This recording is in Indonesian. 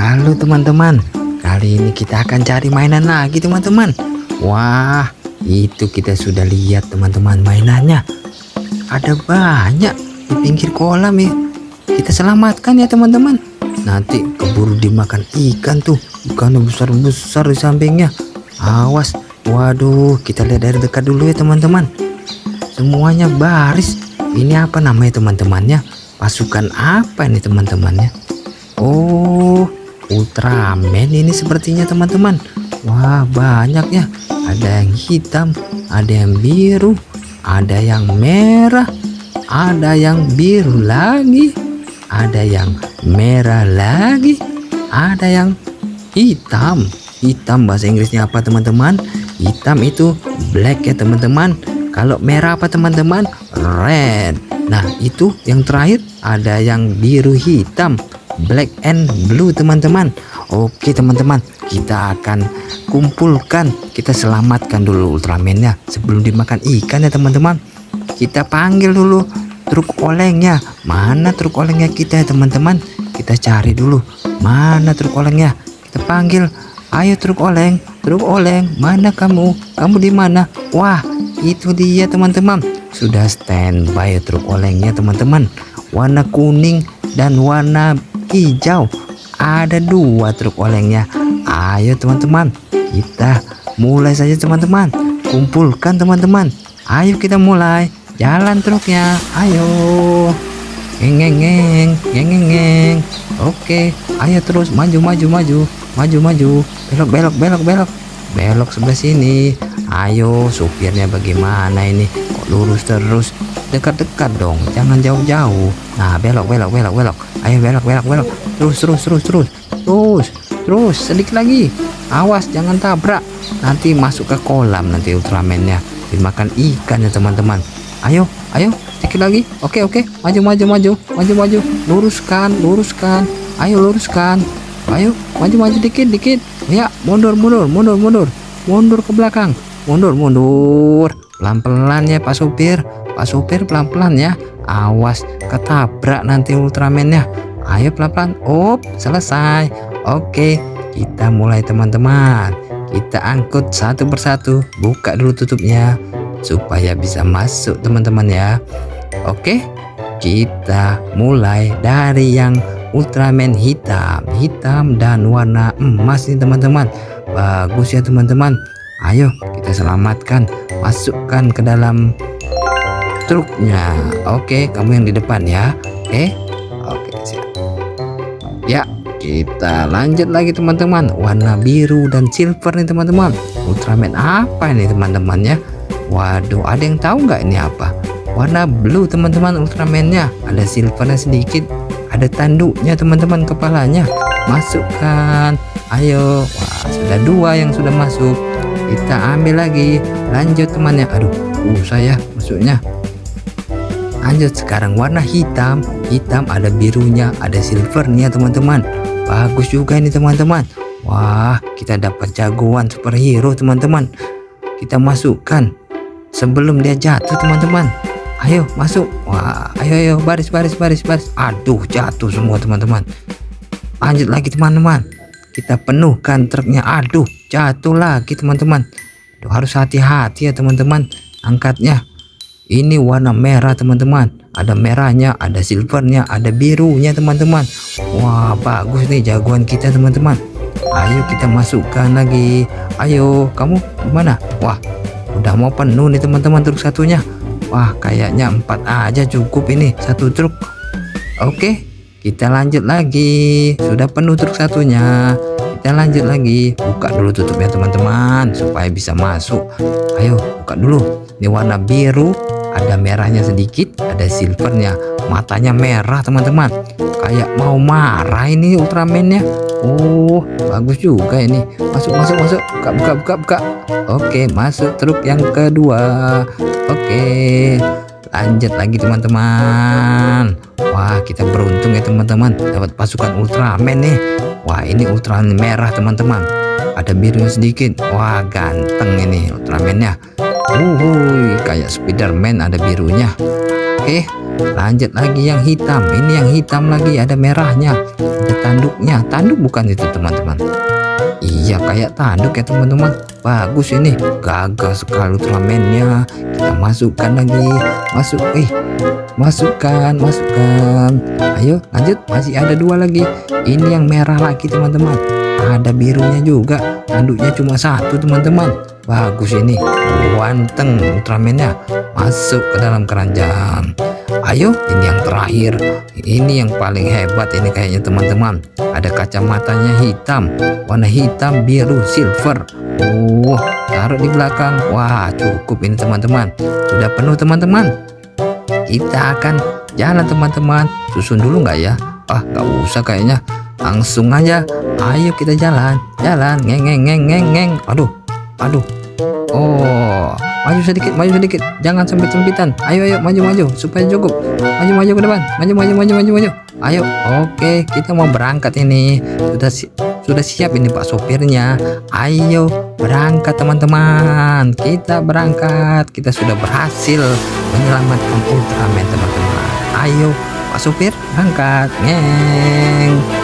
Halo teman-teman, kali ini kita akan cari mainan lagi teman-teman. Wah, itu kita sudah lihat teman-teman mainannya. Ada banyak di pinggir kolam ya. Kita selamatkan ya teman-teman. Nanti keburu dimakan ikan tuh, ikan besar-besar di sampingnya. Awas, waduh, kita lihat dari dekat dulu ya teman-teman. Semuanya baris. Ini apa namanya teman-temannya? Pasukan apa ini teman-temannya? Oh, Ultraman ini sepertinya teman-teman. Wah, banyak ya. Ada yang hitam, ada yang biru, ada yang merah, ada yang biru lagi, ada yang merah lagi, ada yang hitam. Hitam bahasa Inggrisnya apa teman-teman? Hitam itu black ya teman-teman. Kalau merah apa teman-teman? Red. Nah, itu yang terakhir ada yang biru hitam black and blue teman-teman. Oke teman-teman kita akan kumpulkan kita selamatkan dulu ultramannya sebelum dimakan ikan ya teman-teman. Kita panggil dulu truk olengnya. Mana truk olengnya kita ya teman-teman? Kita cari dulu mana truk olengnya. Kita panggil ayo truk oleng truk oleng mana kamu? Kamu di mana? Wah itu dia teman-teman. Sudah standby truk olengnya teman-teman. Warna kuning dan warna hijau. Ada dua truk olengnya. Ayo teman-teman. Kita mulai saja teman-teman. Kumpulkan teman-teman. Ayo kita mulai jalan truknya. Ayo. Ngeng ngeng ngeng ngeng ngeng oke ayo terus. Maju maju maju. Maju maju. Belok belok belok belok. Belok sebelah sini. Ayo supirnya bagaimana ini? Kok lurus terus dekat-dekat dong jangan jauh-jauh. Nah belok belok belok belok. Ayo belok belok belok. Terus terus terus terus. Terus terus sedikit lagi. Awas jangan tabrak. Nanti masuk ke kolam nanti ultramannya dimakan ikan ya teman-teman. Ayo ayo sedikit lagi. Oke oke. Maju maju maju. Maju maju. Luruskan luruskan. Ayo luruskan. Ayo maju maju dikit dikit. Ya mundur mundur mundur mundur. Mundur ke belakang. Mundur mundur. Pelan-pelan ya Pak Supir Pak Supir pelan-pelan ya. Awas ketabrak nanti Ultramannya ayo pelan-pelan. Up selesai. Oke kita mulai teman-teman. Kita angkut satu persatu. Buka dulu tutupnya supaya bisa masuk teman-teman ya. Oke kita mulai dari yang Ultraman hitam. Hitam dan warna emas nih teman-teman. Bagus ya teman-teman. Ayo kita selamatkan masukkan ke dalam truknya. Oke kamu yang di depan ya. Oke? Oke siap. Ya kita lanjut lagi teman-teman. Warna biru dan silver nih teman-teman. Ultraman apa ini teman-teman ya? Waduh ada yang tahu nggak ini apa? Warna blue teman-teman Ultramannya. Ada silvernya sedikit ada tanduknya teman-teman kepalanya. Masukkan. Ayo. Wah sudah dua yang sudah masuk. Kita ambil lagi. Lanjut temannya aduh usah ya masuknya lanjut sekarang warna hitam. Hitam ada birunya ada silvernya teman-teman. Bagus juga ini teman-teman. Wah kita dapat jagoan superhero teman-teman. Kita masukkan sebelum dia jatuh teman-teman. Ayo masuk. Wah ayo ayo. Baris baris baris baris. Aduh jatuh semua teman-teman. Lanjut lagi teman-teman. Kita penuhkan truknya. Aduh jatuh lagi teman-teman. Harus hati-hati ya teman-teman. Angkatnya ini warna merah teman-teman. Ada merahnya ada silvernya ada birunya teman-teman. Wah bagus nih jagoan kita teman-teman. Ayo kita masukkan lagi. Ayo kamu gimana wah udah mau penuh nih teman-teman truk satunya. Wah kayaknya empat aja cukup ini satu truk. Oke kita lanjut lagi. Sudah penuh truk satunya. Kita lanjut lagi. Buka dulu tutupnya teman-teman supaya bisa masuk. Ayo buka dulu. Ini warna biru ada merahnya sedikit ada silvernya. Matanya merah teman-teman. Kayak mau marah ini ultramannya. Oh bagus juga ini. Masuk masuk masuk. Buka buka buka buka. Oke masuk truk yang kedua. Oke lanjut lagi teman-teman. Wah kita beruntung ya teman-teman. Dapat pasukan Ultraman nih. Wah ini Ultraman merah teman-teman. Ada biru sedikit. Wah ganteng ini Ultramannya Wuhui kayak Spiderman ada birunya. Oke lanjut lagi yang hitam. Ini yang hitam lagi ada merahnya. Ada tanduknya. Tanduk bukan itu teman-teman? Iya kayak tanduk ya teman-teman. Bagus ini. Gagal sekali ultramennya kita masukkan lagi. Masuk eh masukkan masukkan. Ayo lanjut. Masih ada dua lagi. Ini yang merah lagi teman-teman. Ada birunya juga. Tanduknya cuma satu teman-teman bagus ini. Ganteng Ultramannya. Masuk ke dalam keranjang. Ayo ini yang terakhir. Ini yang paling hebat ini kayaknya teman-teman. Ada kacamatanya hitam. Warna hitam biru silver. Uh taruh di belakang. Wah cukup ini teman-teman. Sudah penuh teman-teman. Kita akan jalan teman-teman. Susun dulu nggak ya? Ah nggak usah kayaknya. Langsung aja. Ayo kita jalan. Jalan. Ngeng ngeng ngeng ngeng. Aduh aduh Oh, maju sedikit, maju sedikit. Jangan sampai sempitan. Ayo, ayo, maju, maju supaya cukup. Maju, maju ke depan. Maju, maju, maju, maju, maju. Ayo, oke, kita mau berangkat ini. Sudah si sudah siap ini Pak sopirnya. Ayo berangkat teman-teman. Kita berangkat. Kita sudah berhasil menyelamatkan Ultraman teman-teman. Ayo Pak sopir berangkat. Ngeng.